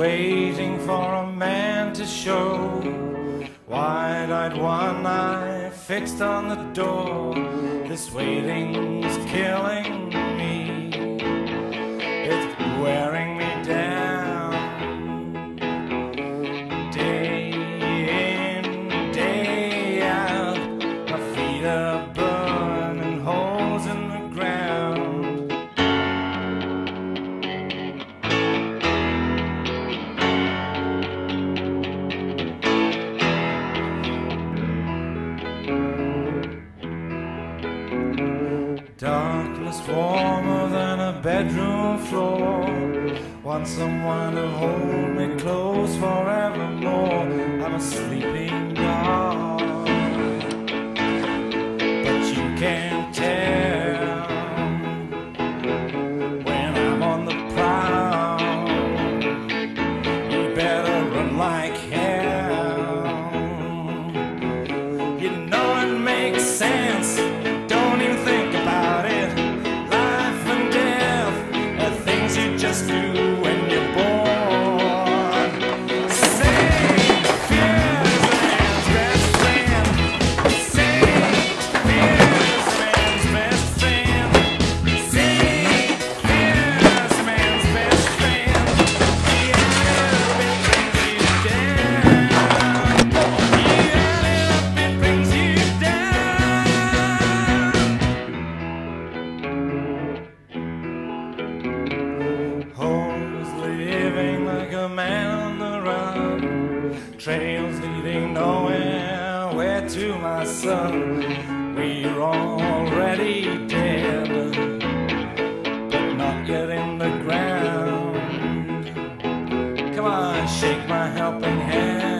waiting for a man to show. Wide-eyed one eye fixed on the door. This waiting's killing me. It's wearing me down. Day in, day out. My feet are burning Darkness warmer than a bedroom floor. Want someone to hold me close forevermore. I'm a Trails leading nowhere. Where to, my son? We're already dead, but not yet in the ground. Come on, shake my helping hand.